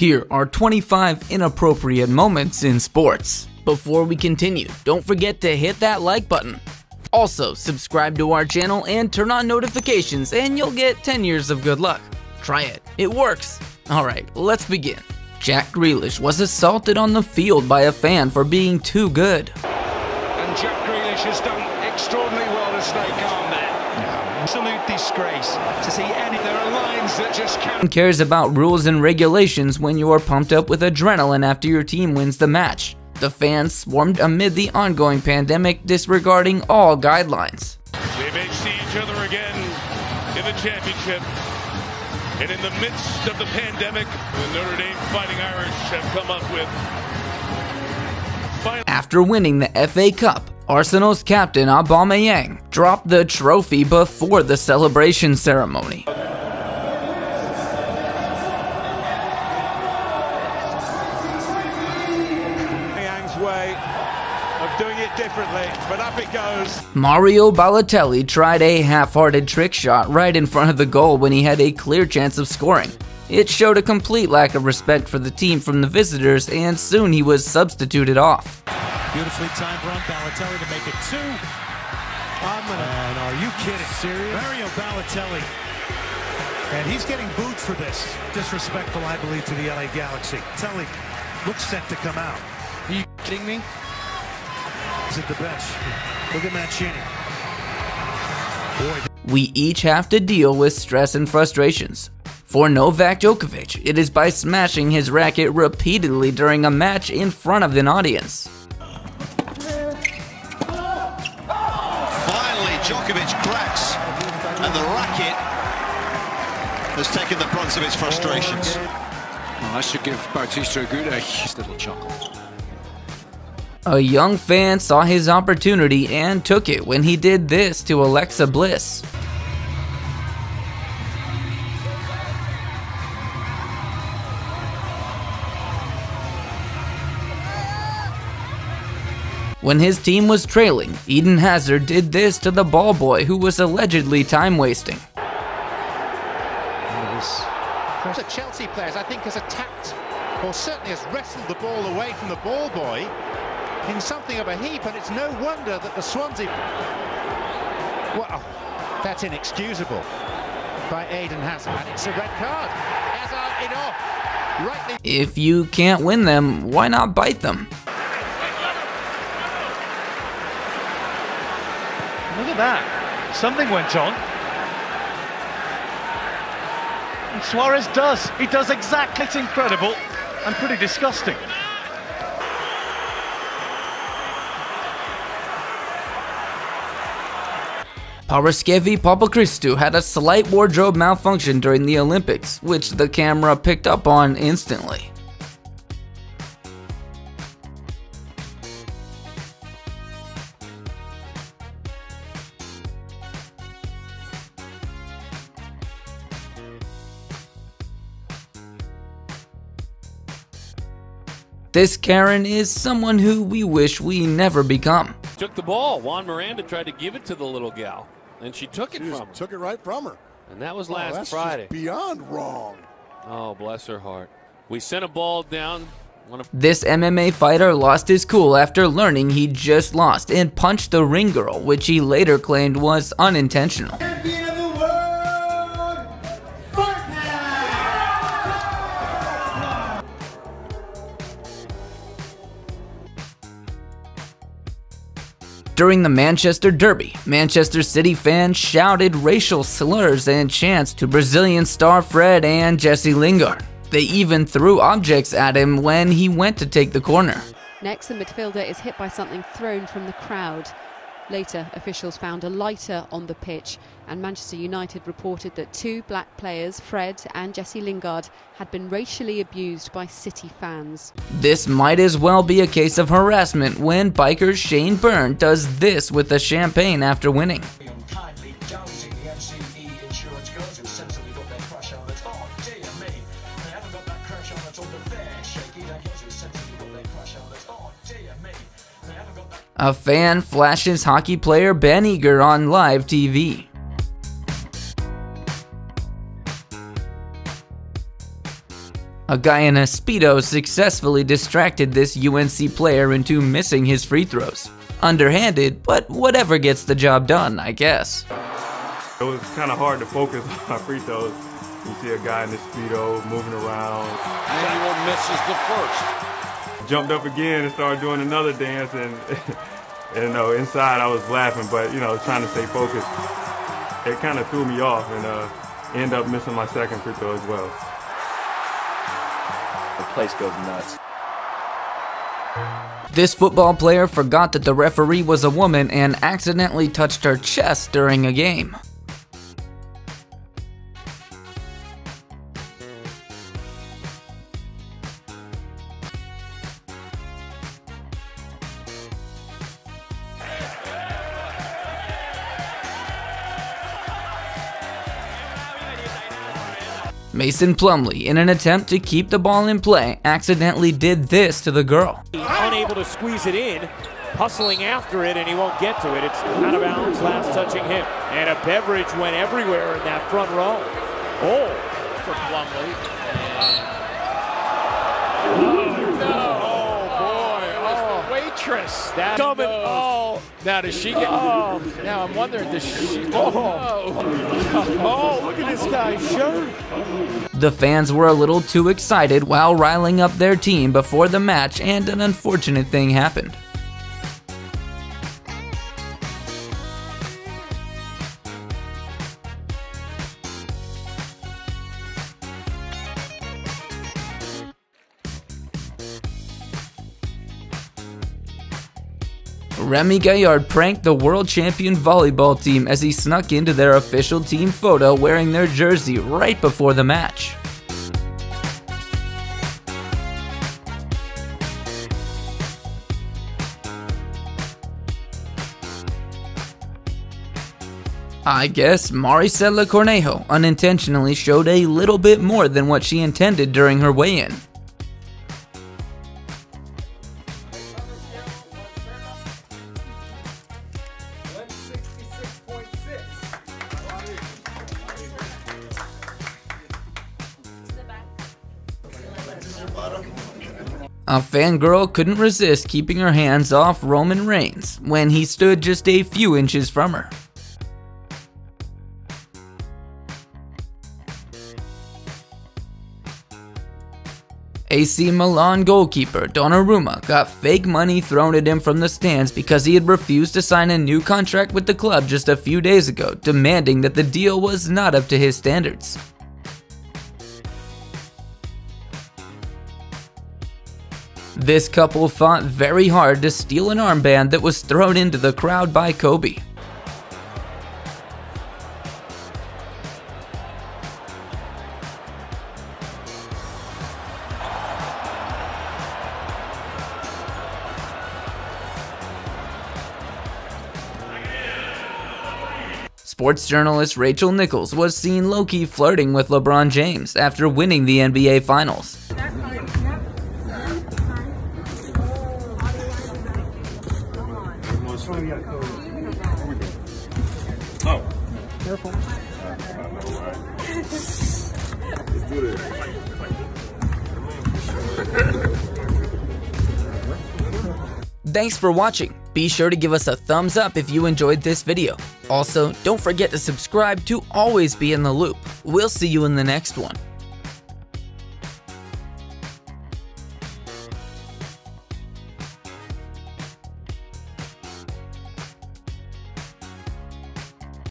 Here are 25 inappropriate moments in sports. Before we continue, don't forget to hit that like button. Also, subscribe to our channel and turn on notifications and you'll get 10 years of good luck. Try it, it works. Alright, let's begin. Jack Grealish was assaulted on the field by a fan for being too good. And Jack Grealish has done extraordinarily well to stay calm there. Absolute disgrace to see any. There are lines that just can't. cares about rules and regulations when you are pumped up with adrenaline after your team wins the match. The fans swarmed amid the ongoing pandemic, disregarding all guidelines. They may see each other again in the championship. And in the midst of the pandemic, the Notre Dame Fighting Irish have come up with. After winning the FA Cup, Arsenal's captain Aubameyang dropped the trophy before the celebration ceremony. Yang's way of doing it differently, but up it goes. Mario Balotelli tried a half-hearted trick shot right in front of the goal when he had a clear chance of scoring. It showed a complete lack of respect for the team from the visitors and soon he was substituted off. Beautifully timed run, Balotelli to make it two. I'm gonna. And are you kidding? Serious? Mario Balotelli. And he's getting booed for this. Disrespectful, I believe, to the LA Galaxy. Telly looks set to come out. Are you kidding me? He's at the bench. Look at Mancini. Boy, We each have to deal with stress and frustrations. For Novak Djokovic, it is by smashing his racket repeatedly during a match in front of an audience. Finally, Djokovic cracks, and the racket has taken the brunt of his frustrations. Well, I should give Bautista Agut a little chuckle. A young fan saw his opportunity and took it when he did this to Alexa Bliss. When his team was trailing, Eden Hazard did this to the ball boy who was allegedly time wasting. The Chelsea players, I think, has attacked, or certainly has wrestled the ball away from the ball boy in something of a heap, and it's no wonder that the Swansea. Well, that's inexcusable by Eden Hazard, and it's a red card. Hazard it off, rightly. If you can't win them, why not bite them? Look at that. Something went on. And Suarez does. He does exactly. It's incredible and pretty disgusting. Paraskevi Papachristou had a slight wardrobe malfunction during the Olympics, which the camera picked up on instantly. This Karen is someone who we wish we never become. took the ball. Juan Miranda tried to give it to the little gal, and she took it She from her. took it right from her. And that was Oh, last that's Friday. Just beyond wrong. Oh, bless her heart. We sent a ball down. One of This MMA fighter lost his cool after learning he just lost and punched the ring girl, which he later claimed was unintentional. During the Manchester Derby, Manchester City fans shouted racial slurs and chants to Brazilian star Fred and Jesse Lingard. They even threw objects at him when he went to take the corner. Next, the midfielder is hit by something thrown from the crowd. Later, officials found a lighter on the pitch, and Manchester United reported that two black players, Fred and Jesse Lingard, had been racially abused by City fans. This might as well be a case of harassment when biker Shane Byrne does this with the champagne after winning. A fan flashes hockey player Ben Eager on live TV. A guy in a Speedo successfully distracted this UNC player into missing his free throws. Underhanded, but whatever gets the job done, I guess. It was kind of hard to focus on my free throws. You see a guy in the Speedo moving around. Anyone misses the first. Jumped up again and started doing another dance and, and you know, inside I was laughing, but you know, trying to stay focused. It kind of threw me off and uh, end up missing my second free throw as well. The place goes nuts. This football player forgot that the referee was a woman and accidentally touched her chest during a game. Mason Plumlee, in an attempt to keep the ball in play, accidentally did this to the girl. Unable to squeeze it in, hustling after it, and he won't get to it. It's out of bounds, last touching him. And a beverage went everywhere in that front row. Oh, for Plumlee. Oh. Oh, the waitress. That coming. Oh. Now, does she get. Oh. Now, I'm wondering, does she. Oh. oh. oh, look at this guy's shirt. The fans were a little too excited while riling up their team before the match, and an unfortunate thing happened. Remy Gaillard pranked the world champion volleyball team as he snuck into their official team photo wearing their jersey right before the match. I guess Maricela Cornejo unintentionally showed a little bit more than what she intended during her weigh-in. A fangirl couldn't resist keeping her hands off Roman Reigns when he stood just a few inches from her. AC Milan goalkeeper Donnarumma got fake money thrown at him from the stands because he had refused to sign a new contract with the club just a few days ago, demanding that the deal was not up to his standards. This couple fought very hard to steal an armband that was thrown into the crowd by Kobe. Sports journalist Rachel Nichols was seen low-key flirting with LeBron James after winning the NBA Finals. Oh. Careful. Thanks for watching. Be sure to give us a thumbs up if you enjoyed this video. Also, don't forget to subscribe to always be in the loop. We'll see you in the next one.